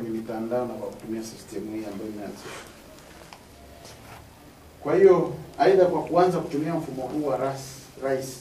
kwenye mitandao na kwa kutumia system hii ambayo imeanzishwa. Kwa hiyo aidha kwa kuanza kutumia mfumo huu wa ras rais